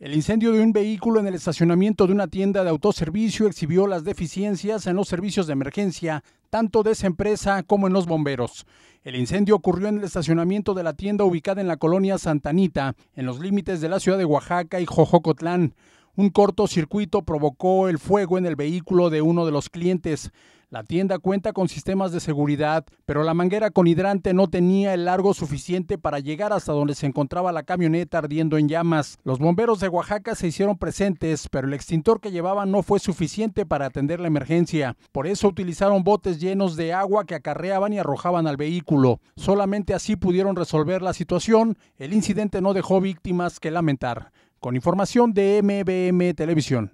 El incendio de un vehículo en el estacionamiento de una tienda de autoservicio exhibió las deficiencias en los servicios de emergencia, tanto de esa empresa como en los bomberos. El incendio ocurrió en el estacionamiento de la tienda ubicada en la colonia Santanita, en los límites de la ciudad de Oaxaca y Jojocotlán. Un cortocircuito provocó el fuego en el vehículo de uno de los clientes. La tienda cuenta con sistemas de seguridad, pero la manguera con hidrante no tenía el largo suficiente para llegar hasta donde se encontraba la camioneta ardiendo en llamas. Los bomberos de Oaxaca se hicieron presentes, pero el extintor que llevaban no fue suficiente para atender la emergencia. Por eso utilizaron botes llenos de agua que acarreaban y arrojaban al vehículo. Solamente así pudieron resolver la situación. El incidente no dejó víctimas que lamentar. Con información de MBM Televisión.